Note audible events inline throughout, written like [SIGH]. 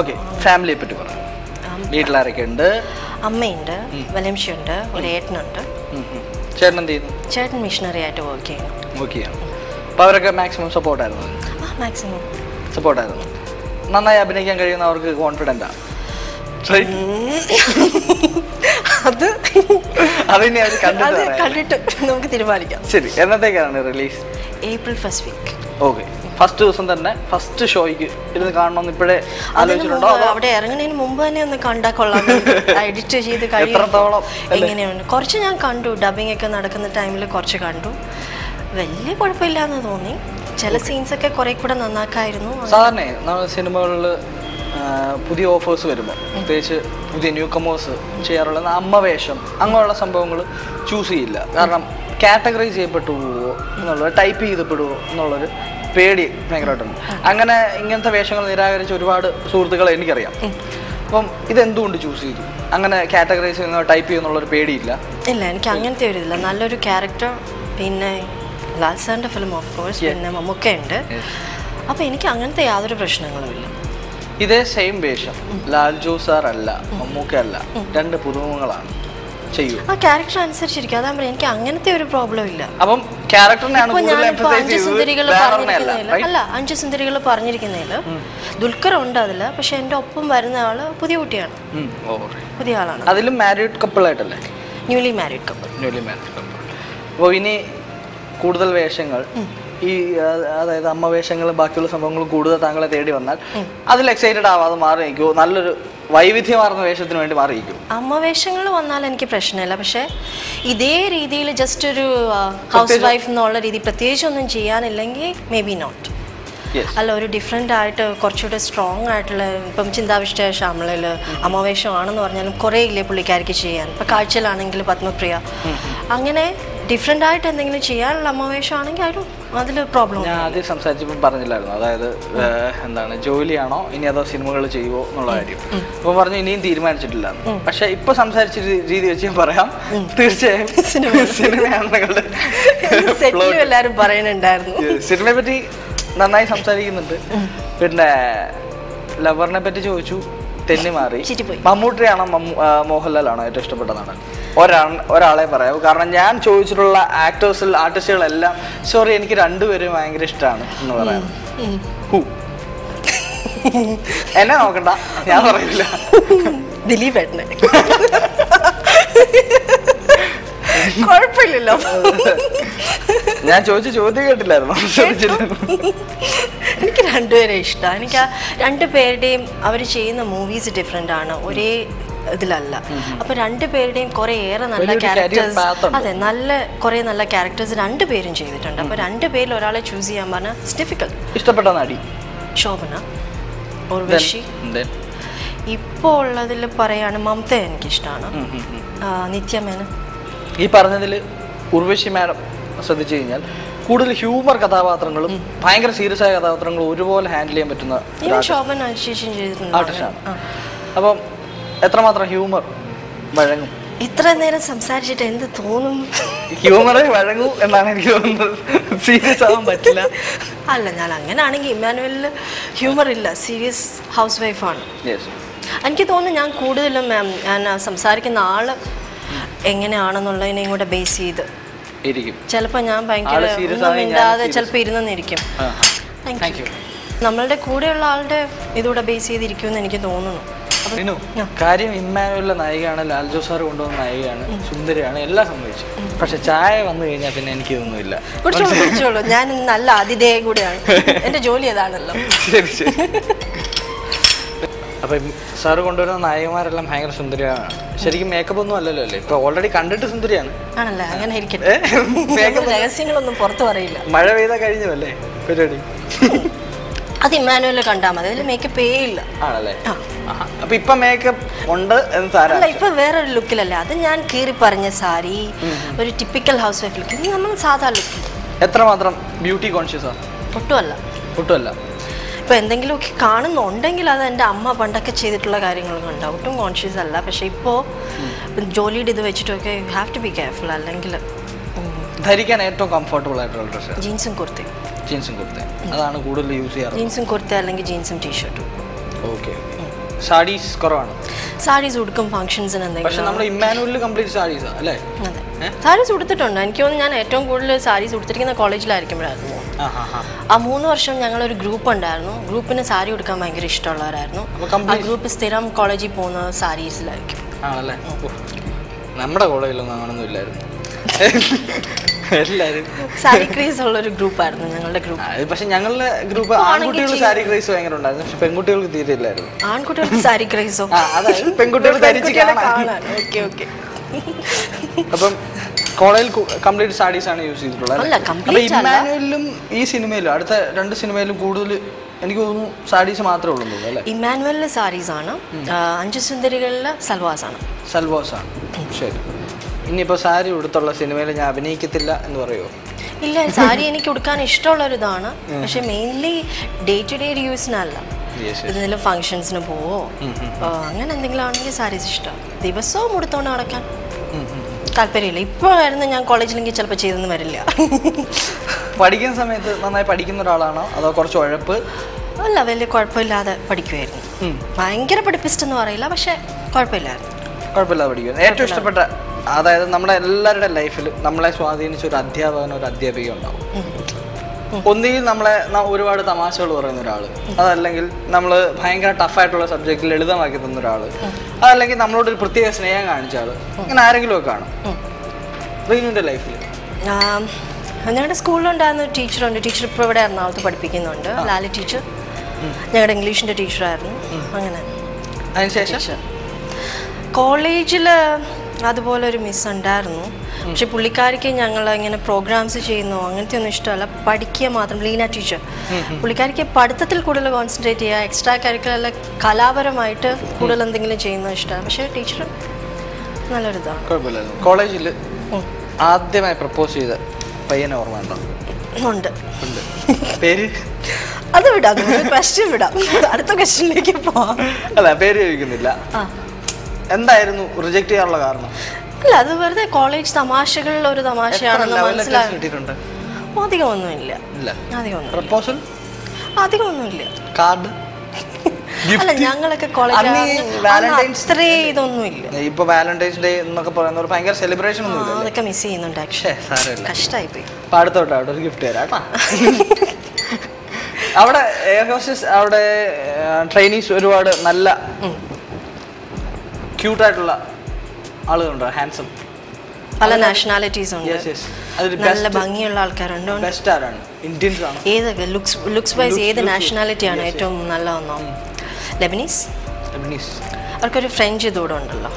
Okay ഫാമിലിയെ പറ്റി പറഞ്ഞു വീട്ടിലാരൊക്കെ ഉണ്ട്? അമ്മയുണ്ട് വലംശിയുണ്ട് ഒരു ഏട്ടനുണ്ട്. ചേട്ടൻ എന്ത് ചെയ്യുന്നു? ചേട്ടൻ മിഷണറി ആയിട്ട് വർക്ക് ചെയ്യുന്നു. വർക്ക് ചെയ്യുന്നു. അപ്പോൾ അവരൊക്കെ മാക്സിമം സപ്പോർട്ടായിരുന്നു മാക്സിമം സപ്പോർട്ടായിരുന്നു നന്നായി അഭിനയിക്കാൻ കഴിയുന്ന അവർക്ക് കോൺഫിഡന്റാണ് അത് അതിനെ അവർ കണ്ടിട്ട് കണ്ടിട്ട് നമുക്ക് തീരുമാനിക്കാം. ശരി എന്നത്തേക്കാണ് release April first week okay first ദിവസം തന്നെ ഫസ്റ്റ് ഷോയ്ക്ക് ഇരുന്ന് കാണണമെന്ന് ഇപ്പോഴേ ആലോചിച്ചിട്ടുണ്ടോ? അവിടെ ഇറങ്ങുന്നതിന് മുമ്പ് തന്നെ ഒന്ന് കണ്ടാൽ കൊള്ളാം. [LAUGHS] എഡിറ്റ് ചെയ്ത് കഴിയും. എങ്ങനെയുണ്ട്? കുറച്ച് ഞാൻ കണ്ടു. ഡബിങ് ഒക്കെ നടക്കുന്ന ടൈമിൽ കുറച്ച് കണ്ടു. വലിയ കുഴപ്പമില്ല എന്ന് തോന്നി. ചില സീൻസ് ഒക്കെ കുറെ കൂടെ നന്നാക്കായിരുന്നു. സാധാരണ നമ്മുടെ സിനിമകളിൽ പുതിയ ഓഫേഴ്സ് വരുമ്പോൾ പ്രത്യേകിച്ച് പുതിയ ന്യൂ കമേഴ്സ് ചെയ്യാറുള്ള അമ്മ വേഷം അങ്ങനെയുള്ള സംഭവങ്ങൾ ചൂസ് ചെയ്യില്ല. കാരണം കാറ്റഗറൈസ് ചെയ്യപ്പെട്ടു പോവോ എന്നുള്ളത് ടൈപ്പ് ചെയ്തപ്പെടുവോ എന്നുള്ളൊരു പേടി ഭയങ്കരമായിട്ടുണ്ട്. അങ്ങനെ ഇങ്ങനത്തെ വേഷങ്ങൾ നിരാകരിച്ച ഒരുപാട് സുഹൃത്തുക്കളെ എനിക്കറിയാം. അപ്പം ഇതെന്തുകൊണ്ട് ചൂസ് ചെയ്തു? അങ്ങനെ കാറ്റഗറൈസ് ചെയ്യുന്ന ടൈപ്പ് ചെയ്യുന്നുള്ളൊരു പേടിയില്ല. ഇല്ല എനിക്ക് അങ്ങനത്തെ ഒരു ഇതില്ല. നല്ലൊരു ക്യാരക്ടർ പിന്നെ ലാൽ സാറിന്റെ ഫിലിം ഓഫ് കോഴ്സ് പിന്നെ മമ്മൂക്കയുണ്ട് അപ്പോൾ എനിക്ക് അങ്ങനത്തെ യാതൊരു പ്രശ്നങ്ങളും ഇല്ല. ഇതേ സെയിം വേഷം. ലാൽ ജോ സാർ അല്ല മമ്മൂക്ക അല്ല. രണ്ട് പുതുമുഖങ്ങളാണ്. ചെയ്യൂ. ആ ക്യാരക്ടർ അനുസരിച്ചിരിക്കും. അതാ പറയാം എനിക്ക് അങ്ങനത്തെ ഒരു പ്രോബ്ലം ഇല്ല. അപ്പം? അല്ല അഞ്ച് സുന്ദരികൾ പറഞ്ഞിരിക്കുന്നതിൽ ദുൽഖർ ഉണ്ട് അതിൽ പക്ഷെ എന്റെ ഒപ്പം വരുന്ന ആൾ പുതിയ കുട്ടിയാണ്. പുതിയ ആളാണ്. അതിലും മാരീഡ് കപ്പിൾ ആയിട്ടല്ലേ? Newly married couple newly married couple അപ്പോൾ ഇനി കൂടുതൽ വേഷങ്ങൾ. ഈ അതായത് അമ്മ വേഷങ്ങളും ബാക്കിയുള്ള സംഭവങ്ങളും കൂടുതൽ താങ്കളെ തേടി വന്നാൽ അതിൽ എക്സൈറ്റഡ് ആവാതെ മാറി നിൽക്കുമോ നല്ലൊരു വൈവിധ്യമാർന്ന വേഷത്തിന് വേണ്ടി മാറി നിൽക്കും. അമ്മ വേഷങ്ങൾ വന്നാൽ എനിക്ക് പ്രശ്നമില്ല. പക്ഷേ ഇതേ രീതിയിൽ ജസ്റ്റ് ഒരു ഹൗസ് വൈഫ് എന്നുള്ള രീതി പ്രത്യേകിച്ച് ഒന്നും ചെയ്യാനില്ലെങ്കിൽ മേ ബി നോട്ട് അല്ല ഒരു ഡിഫറെന്റ് ആയിട്ട് കുറച്ചുകൂടെ സ്ട്രോങ് ആയിട്ടുള്ള ഇപ്പം ചിന്താവിഷ്ട ശ്യാമളയിൽ അമ്മവേഷമാണെന്ന് പറഞ്ഞാലും കുറേ ഇല്ലേ പുള്ളിക്കാരിക്ക് ചെയ്യാൻ? ഇപ്പം കാഴ്ചയിലാണെങ്കിൽ പത്മപ്രിയ. അങ്ങനെ ഡിഫറെന്റ് ആയിട്ട് എന്തെങ്കിലും ചെയ്യാനുള്ള അമ്മവേഷമാണെങ്കിൽ അതിലും അതിൽ പ്രോബ്ലം ഞാൻ ആദ്യം സംസാരിച്ചപ്പോൾ പറഞ്ഞില്ലായിരുന്നു. അതായത് എന്താണ് ജോലിയാണോ ഇനി അതോ സിനിമകൾ ചെയ്യുമോ എന്നുള്ള കാര്യം. അപ്പോൾ പറഞ്ഞു ഇനിയും തീരുമാനിച്ചിട്ടില്ല. പക്ഷെ ഇപ്പൊ സംസാരിച്ച രീതി വെച്ച് ഞാൻ പറയാം. തീർച്ചയായും സിനിമയാണ് നിങ്ങളുടെ എല്ലാവരും പറയുന്നുണ്ടായിരുന്നു. സിനിമയെ പറ്റി നന്നായി സംസാരിക്കുന്നുണ്ട്. പിന്നെ ലവറിനെ പറ്റി ചോദിച്ചു. തെന്നി മാറി. മമ്മൂട്ടിയാണ് മോഹൻലാലാണോ ഏറ്റവും ഇഷ്ടപ്പെട്ട നടൻ. ഒരാൾ ഒരാളെ പറയാവൂ കാരണം ഞാൻ ചോദിച്ചിട്ടുള്ള ആക്ടേഴ്സിൽ ആർട്ടിസ്റ്റുകളെല്ലാം സോറി എനിക്ക് രണ്ടുപേരും ഭയങ്കര ഇഷ്ടമാണ് എന്ന് പറയാം. എന്നെ നോക്കണ്ട. ഞാൻ പറയില്ല ദിലീപ് ഏട്ടനെ. കുഴപ്പമില്ലല്ലോ. ഞാൻ ചോദിച്ച ചോദ്യം കേട്ടില്ലായിരുന്നു? എനിക്ക് രണ്ടുപേരെ ഇഷ്ടമാണ് എനിക്ക് ആ രണ്ട് പേരുടെയും അവർ ചെയ്യുന്ന മൂവീസ് ഡിഫറെന്റ് ആണ്. ഒരേ ഇതിലല്ല. അപ്പൊ രണ്ടുപേരുടെയും കുറെ ഏറെ നല്ല ക്യാരക്ടേഴ്സ്. അതെ നല്ല കുറെ നല്ല ക്യാരക്ടേഴ്സ് രണ്ടുപേരും ചെയ്തിട്ടുണ്ട്. അപ്പൊ രണ്ടുപേരിൽ ഒരാളെ ചൂസ് ചെയ്യാൻ പറഞ്ഞാൽ ഇറ്റ്സ് ഡിഫിക്കൽട്ട് ഇഷ്ടപ്പെട്ട നടി? ശോഭന ഉർവശി. ഇപ്പോൾ ഉള്ളതിൽ പറയാണ് മമത എനിക്കിഷ്ടമാണ്. നിത്യമേന ഈ പറഞ്ഞതിൽ ഉർവശി മാഡം ശ്രദ്ധിച്ചു കഴിഞ്ഞാൽ കൂടുതൽ ഹ്യൂമർ കഥാപാത്രങ്ങളും ഭയങ്കര സീരിയസ് ആയ കഥാപാത്രങ്ങളും ഒരുപോലെ ഹാൻഡിൽ ചെയ്യാൻ പറ്റുന്ന ആർട്ടിസ്റ്റാണ് അപ്പം എത്രമാത്രം ഹ്യൂമർ വഴങ്ങും? ഇത്ര നേരം സംസാരിച്ചിട്ട് എന്ത് തോന്നും? ഹ്യൂമറെ വഴങ്ങൂ എന്നാണ് എനിക്ക് തോന്നുന്നത്. സീരിയസ് ആവാൻ പറ്റില്ല. അല്ല ഞാൻ അങ്ങനെയാണെങ്കിൽ ഇമ്മാനുവലിൽ ഹ്യൂമർ ഇല്ല. സീരിയസ് ഹൗസ് വൈഫാണ് എനിക്ക് തോന്നുന്നു ഞാൻ കൂടുതലും മാം ഞാൻ സംസാരിക്കുന്ന ആൾ എങ്ങനെയാണെന്നുള്ളതിനെയും കൂടെ ബേസ് ചെയ്ത് ഇരിക്കും. ചിലപ്പോൾ ഞാൻ ഭയങ്കര ഒന്നും മിണ്ടാതെ. ചിലപ്പോൾ ഇരുന്നിരിക്കും താങ്ക് യു നമ്മളുടെ കൂടെയുള്ള ആളുടെ ഇതുകൂടെ ബേസ് ചെയ്തിരിക്കുമെന്ന് എനിക്ക് തോന്നുന്നു. വിനു കാര്യം ഇമ്മാനുവലിലെ നായികയാണ് ലാൽജോ സാർ കൊണ്ടുവന്ന നായികയാണ് സുന്ദരിയാണ് എല്ലാം സംഭവിച്ചു. പക്ഷെ ചായ വന്നു കഴിഞ്ഞാൽ പിന്നെ എനിക്കിതൊന്നുമില്ല. കുടിച്ചോളൂ കുടിച്ചോളൂ. ഞാൻ നല്ല അതിഥേയ കൂടെയാണ്. [LAUGHS] എന്റെ ജോലി അതാണല്ലോ ശരി ശരി. അപ്പൊ സാറ് കൊണ്ടുവരുന്ന നായകന്മാരെല്ലാം ഭയങ്കര സുന്ദരിയാണ്. ശരിക്കും മേക്കപ്പ് ഒന്നും അല്ലല്ലോ അല്ലേ? ഇപ്പൊ ഓൾറെഡി കണ്ടിട്ട് സുന്ദരിയാണ്. ആണല്ലേ? അങ്ങനെ ഇരിക്കട്ടെ രഹസ്യങ്ങളൊന്നും പുറത്തു പറയില്ല. മഴ പെയ്താ കഴിഞ്ഞു അല്ലേ പരിപാടി. അത് ഇമ്മാനുവലിൽ കണ്ടാൽ മതി. അതിൽ മേക്കപ്പ് ഇല്ല. ആണല്ലേ. അപ്പൊ ഇപ്പൊ മേക്കപ്പ് ഉണ്ട് എന്ന് ഇപ്പൊ വേറൊരു ലുക്കിലല്ല അത് ഞാൻ കീറി പറഞ്ഞ സാരി ഒരു ടിപ്പിക്കൽ ഹൗസ് വൈഫ് ലുക്ക് നമ്മൾ സാധാ ലുക്ക് എത്രമാത്രം ബ്യൂട്ടി കോൺഷ്യസ് ആണ്? ഒട്ടുമല്ല. ഒട്ടുമല്ല. ഇപ്പൊ എന്തെങ്കിലുമൊക്കെ കാണുന്നുണ്ടെങ്കിൽ അത് എന്റെ അമ്മ പണ്ടൊക്കെ ചെയ്തിട്ടുള്ള കാര്യങ്ങൾ ഉണ്ടാവും. ഒട്ടും കോൺഷ്യസ് അല്ല. പക്ഷെ ഇപ്പോൾ ജോലിയുടെ ഇത് വെച്ചിട്ടൊക്കെ you have to be careful അല്ലെങ്കിൽ ധരിക്കാൻ ഏറ്റവും കംഫർട്ടബിൾ ആയിട്ടുള്ള ഡ്രസ്സ് ജീൻസും കുർത്തി ജീൻസും കുർത്തി അതാണ് കൂടുതൽ യൂസ് ചെയ്യാറ് ജീൻസും കുർത്തി അല്ലെങ്കിൽ ജീൻസും ടീഷർട്ടും ഓക്കെ ഓക്കെ സാരീസ് കുറവാണ്. സാരീസ് ഉടുക്കും ഫംഗ്ഷൻസിന് പക്ഷെ എന്തെങ്കിലും കംപ്ലീറ്റ് സാരീസ് അല്ലേ? സാരീസ് ഉടുത്തിട്ടുണ്ട്. എനിക്ക് തോന്നുന്നു ഞാൻ ഏറ്റവും കൂടുതൽ സാരീസ് ഉടുത്തിരിക്കുന്ന കോളേജിലായിരിക്കുമ്പോഴായിരുന്നു. ആ മൂന്ന് വർഷം ഞങ്ങളൊരു ഗ്രൂപ്പ് ഉണ്ടായിരുന്നു. ഗ്രൂപ്പിന് സാരി ഉടുക്കാൻ ഭയങ്കര ഇഷ്ടമുള്ളവരായിരുന്നു. ആ ഗ്രൂപ്പ് സ്ഥിരം കോളേജിൽ പോകുന്ന സാരീസിലായിരിക്കും. നമ്മുടെ കോളേജിലൊന്നും അങ്ങനൊന്നും ഇല്ലായിരുന്നു. [LAUGHS] എല്ലാരും. സാരി ക്രേസ് ഉള്ള ഒരു ഗ്രൂപ്പായിരുന്നു ഞങ്ങളുടെ ഗ്രൂപ്പ്. പക്ഷെ ഞങ്ങളുടെ ഗ്രൂപ്പ് ആൺകുട്ടികൾ സാരി ക്രൈസ് ഭയങ്കര ഉണ്ടായിരുന്നു. പക്ഷെ പെൺകുട്ടികൾക്ക് തീരെ ഇല്ലായിരുന്നു ആൺകുട്ടികൾക്ക് സാരി ക്രേസോ? അതായത് പെൺകുട്ടികൾ ധരിച്ച് കാണാൻ ഓക്കെ ഓക്കെ. അപ്പം കോളേജിൽ കംപ്ലീറ്റ് സാരീസ് ആണ് യൂസ് ചെയ്തിട്ടുള്ളത്. ഇമ്മാനുവലിലും ഈ സിനിമയിലും അടുത്ത രണ്ട് സിനിമയിലും കൂടുതൽ എനിക്ക് തോന്നുന്നു സാരീസ് മാത്രമേ ഉള്ളൂ അല്ലേ? സാരീസ് ആണ് അഞ്ചു സുന്ദരികളിലെ സൽവാസ് ആണ് സൽവാസ് ആണ് ശരി. ഇനിയിപ്പോൾ സാരി ഉടുത്തുള്ള സിനിമയിൽ ഞാൻ അഭിനയിക്കത്തില്ല എന്ന് പറയുമോ ഇല്ല സാരി എനിക്ക് ഉടുക്കാൻ ഇഷ്ടമുള്ള ഇതാണ് പക്ഷെ മെയിൻലി ഡേ ടു ഡേ യൂസിനല്ല യെസ് എന്തെങ്കിലും ഫങ്ഷൻസിന് പോവോ? അങ്ങനെ എന്തെങ്കിലും ആണെങ്കിൽ സാരീസ് ഇഷ്ടം. ദിവസവും ഉടുത്തോണ്ട് നടക്കാൻ. താല്പര്യമില്ല. ഇപ്പോഴായിരുന്നു ഞാൻ കോളേജിലെങ്കിൽ ചിലപ്പോൾ ചെയ്തെന്ന് വരില്ല. പഠിക്കുന്ന സമയത്ത് നന്നായി പഠിക്കുന്ന ഒരാളാണോ? അതോ കുറച്ച് ഉഴപ്പ്? അല്ല വലിയ കുഴപ്പമില്ലാതെ പഠിക്കുമായിരുന്നു ഭയങ്കര ഭയങ്കര പഠിപ്പിസ്റ്റെന്ന് പറയില്ല പക്ഷെ കുഴപ്പമില്ലായിരുന്നു. കുഴപ്പമില്ലാതെ പഠിക്കുന്നു ഏറ്റവും ഇഷ്ടപ്പെട്ട അതായത് നമ്മുടെ എല്ലാവരുടെ ലൈഫിൽ നമ്മളെ സ്വാധീനിച്ച ഒരു അധ്യാപകൻ ഒരു അധ്യാപിക ഉണ്ടാവും. ഒന്നുകിൽ നമ്മളെ ഒരുപാട് തമാശകൾ പറയുന്ന ഒരാൾ അതല്ലെങ്കിൽ നമ്മൾ ഭയങ്കര ടഫായിട്ടുള്ള സബ്ജക്റ്റ് ലളിതമാക്കി തന്ന ഒരാൾ അതല്ലെങ്കിൽ നമ്മളോട് ഒരു പ്രത്യേക സ്നേഹം കാണിച്ച ആൾ ഇങ്ങനെ ആരെങ്കിലും ഒക്കെ കാണും റീനുവിന്റെ ലൈഫിൽ ഞങ്ങളുടെ സ്കൂളിലുണ്ടായിരുന്ന ഒരു ടീച്ചറുണ്ട്. ടീച്ചർ ഇപ്പോൾ ഇവിടെ എറണാകുളത്ത് പഠിപ്പിക്കുന്നുണ്ട്. ലാലി ടീച്ചർ. ഞങ്ങളുടെ ഇംഗ്ലീഷിന്റെ ടീച്ചറായിരുന്നു. അങ്ങനെ. അതിനുശേഷം കോളേജിൽ അതുപോലെ ഒരു മിസ് ഉണ്ടായിരുന്നു പക്ഷെ പുള്ളിക്കാരിക്ക് ഞങ്ങൾ ഇങ്ങനെ പ്രോഗ്രാംസ് ചെയ്യുന്നു അങ്ങനത്തെ ഒന്നും ഇഷ്ടമല്ല. പഠിക്കുക മാത്രം ലീന ടീച്ചർ. പുള്ളിക്കാരിക്ക് പഠിത്തത്തിൽ കൂടുതൽ കോൺസെൻട്രേറ്റ് ചെയ്യുക എക്സ്ട്രാ കരിക്കുലർ കലാപരമായിട്ട് കൂടുതൽ എന്തെങ്കിലും ചെയ്യുന്നത് ഇഷ്ടമാണ്. പക്ഷേ ടീച്ചർ നല്ലൊരിതാണ് കോളേജിൽ ആദ്യമായി പ്രപ്പോസ് ചെയ്ത പയ്യനെ ഓർമ്മ ഉണ്ടോ? പേര്? അത് വിടാം ക്വസ്റ്റ്യൻ വിടാം. അടുത്ത ക്വസ്റ്റ്യനിലേക്ക് പോവാം. അല്ല പേര് ചോദിക്കുന്നില്ല. ആ. എന്തായിരുന്നു റിജക്ട് ചെയ്യാനുള്ള കാരണം? അല്ല അത് വെറുതെ കോളേജ് തമാശകളിൽ ഒരു തമാശയാണെന്ന് മനസ്സിലാക്കിയിട്ടുണ്ട് അധികമൊന്നുമില്ല. അധികമൊന്നും പ്രപ്പോസൽ അധികമൊന്നുമില്ല. കാർഡ് [LAUGHS] അല്ല ഞങ്ങളൊക്കെ അത്രേ ഇതൊന്നുമില്ല. ഇപ്പൊ വാലന്റൈൻസ് ഡേ എന്നൊക്കെ പറയുന്ന ഒരു ഭയങ്കര സെലിബ്രേഷൻ ഒന്നും അതൊക്കെ മിസ് ചെയ്യുന്നുണ്ട് കഷ്ടമായി പോയി അടുത്തോട്ട് അവിടെ ഒരു ഗിഫ്റ്റ് തരാം അവിടെ എയർ ഹോസ്റ്റസ് അവിടെ ട്രെയിനീസ് ഒരുപാട് നല്ല ക്യൂട്ടായിട്ടുള്ള ആളുകളുണ്ടോ ഹാൻസം പല നാഷണാലിറ്റീസ് ഉണ്ട്. നല്ല ഭംഗിയുള്ള ആൾക്കാരുണ്ട്. ബെസ്റ്റ് ആരാണ്? ഇന്ത്യൻസ് ആണ്. ഏതൊക്കെ? ലുക്സ് ലുക്സ് വൈസ് ഏത് നാഷണാലിറ്റി ആണ് ഏറ്റവും നല്ല ലെബനീസ് ലബനീസ് അവർക്കൊരു ഫ്രഞ്ച് ഇതോടെ ഉണ്ടല്ലോ.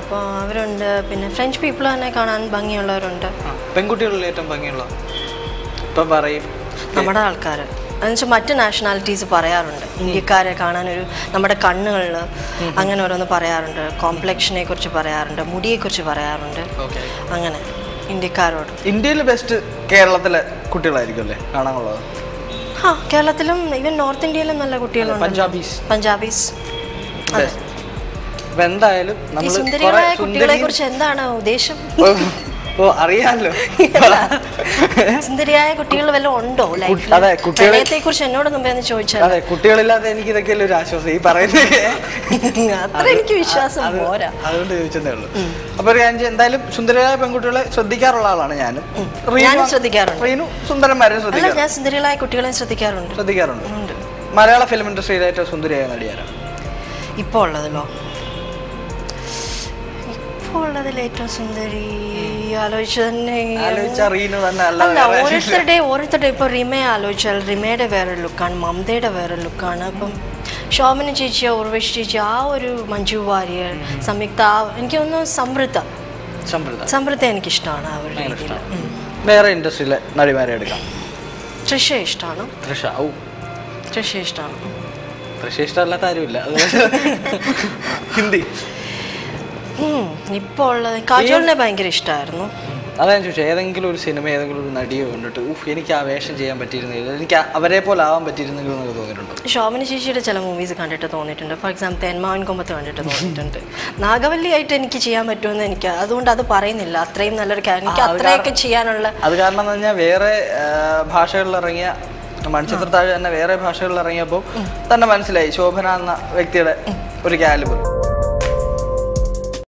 അപ്പോൾ അവരുണ്ട്. പിന്നെ ഫ്രഞ്ച് പീപ്പിൾ തന്നെ കാണാൻ ഭംഗിയുള്ളവരുണ്ട്. പെൺകുട്ടികളിൽ ഏറ്റവും ഭംഗിയുള്ള ഇപ്പം പറയും. നമ്മുടെ ആൾക്കാർ എന്നുവെച്ചാൽ മറ്റ് നാഷണാലിറ്റീസ് പറയാറുണ്ട്. ഇന്ത്യക്കാരെ കാണാനൊരു നമ്മുടെ കണ്ണുകളിൽ അങ്ങനെ ഓരോന്ന് പറയാറുണ്ട്. കോംപ്ലക്ഷനെ കുറിച്ച് പറയാറുണ്ട്. മുടിയെക്കുറിച്ച് പറയാറുണ്ട്. അങ്ങനെ. ഇന്ത്യക്കാരോട്. ഇന്ത്യയിൽ ബെസ്റ്റ് കേരളത്തിലെ കുട്ടികളായിരിക്കും അല്ലേ? കാണാനുള്ളത്. ആ കേരളത്തിലും ഈവൻ നോർത്ത് ഇന്ത്യയിലും നല്ല കുട്ടികളുണ്ട്. പഞ്ചാബീസ്. പഞ്ചാബീസ്. എന്തായാലും നമ്മൾ സുന്ദരികളായ കുട്ടികളെ കുറിച്ച് എന്താണ് ഉദ്ദേശം? ഓ അറിയാമല്ലോ [LAUGHS] സുന്ദരിയായ കുട്ടികൾ വല്ലതും ഉണ്ടോ അതെ, കുട്ടികളെ- കുറിച്ച് എന്നോട് മുമ്പേ ഒന്ന് ചോദിച്ചാൽ അതെ കുട്ടികളില്ലാതെ എനിക്ക് ഇതൊക്കെ ഒരു ആശ്വാസം ഈ പറയുന്നതൊക്കെ [LAUGHS] അത്ര എനിക്ക് വിശ്വാസം പോരാ. അതുകൊണ്ട് ചോദിച്ചതേ ഉള്ളൂ. അപ്പൊ എന്തായാലും സുന്ദരിയായ പെൺകുട്ടികളെ ശ്രദ്ധിക്കാറുള്ള ആളാണ് ഞാനും. ഞാനും ശ്രദ്ധിക്കാറുണ്ട്. റീനു സുന്ദരന്മാരെ ശ്രദ്ധിക്കാറുണ്ട് ഞാൻ സുന്ദരികളായ കുട്ടികളെ ശ്രദ്ധിക്കാറുണ്ട്. ശ്രദ്ധിക്കാറുണ്ട്. മലയാള ഫിലിം ഇൻഡസ്ട്രിയിലെ ഏറ്റവും സുന്ദരിയായ നടിയാരാണ്? ഇപ്പോൾ ഉള്ളതല്ലോ ഇപ്പോൾ ഉള്ളതിൽ ഏറ്റവും സുന്ദരി ആലോചിച്ച് തന്നെ അല്ല ഓരോരുത്തരുടെ ഓരോരുത്തരുടെ ഇപ്പോൾ റിമയെ ആലോചിച്ചാൽ റിമയുടെ വേറെ ലുക്കാണ് മമതയുടെ വേറെ ലുക്കാണ്. അപ്പം ശോഭന ചേച്ചി ഉർവശി ചേച്ചി ആ ഒരു മഞ്ജു വാര്യർ സംയുക്ത എനിക്ക് തോന്നുന്നു സമൃദ്ധ സമൃദ്ധ എനിക്കിഷ്ടമാണ് ആ ഒരു രീതിയിൽ വേറെ ഇൻഡസ്ട്രിയിലെ നടിമാരെ എടുക്കാം. തൃശ ഇഷ്ടമാണ് തൃശ ഔ. തൃശ ഇഷ്ടമാണ് തൃശ ഇഷ്ടമല്ലാത്ത ആരുമില്ല. [LAUGHS] ഹിന്ദി. ഇപ്പോൾ ഉള്ളത് കാജോളിനെ ഭയങ്കര ഇഷ്ടമായിരുന്നു അതാ ഞാൻ ചോദിച്ചത് ഏതെങ്കിലും ഒരു സിനിമ ഏതെങ്കിലും ഒരു നടിയോ കണ്ടിട്ട് ഉഫ് എനിക്ക് ആ വേഷം ചെയ്യാൻ പറ്റിയിരുന്നില്ല എനിക്ക് അവരെ പോലെ ആവാൻ പറ്റിയിരുന്നെങ്കിൽ എന്നൊക്കെ തോന്നിയിട്ടുണ്ട്? ശോഭന ശേഷിയുടെ ചില മൂവീസ് കണ്ടിട്ട് തോന്നിയിട്ടുണ്ട്. ഫോർ എക്സാമ്പിൾ തെന്മാവൻ കുമ്പത്ത് കണ്ടിട്ട് തോന്നിയിട്ടുണ്ട്. നാഗവല്ലി ആയിട്ട് എനിക്ക് ചെയ്യാൻ പറ്റുമെന്ന് എനിക്ക് അതുകൊണ്ട് അത് പറയുന്നില്ല. അത്രയും നല്ലൊരു എനിക്ക് അത്രയൊക്കെ ചെയ്യാനുള്ള അത് കാരണം എന്ന് പറഞ്ഞാൽ വേറെ ഭാഷകളിൽ ഇറങ്ങിയ താഴെ തന്നെ വേറെ ഭാഷകളിൽ ഇറങ്ങിയപ്പോൾ തന്നെ മനസ്സിലായി ശോഭന എന്ന വ്യക്തിയുടെ ഒരു കാലിബർ.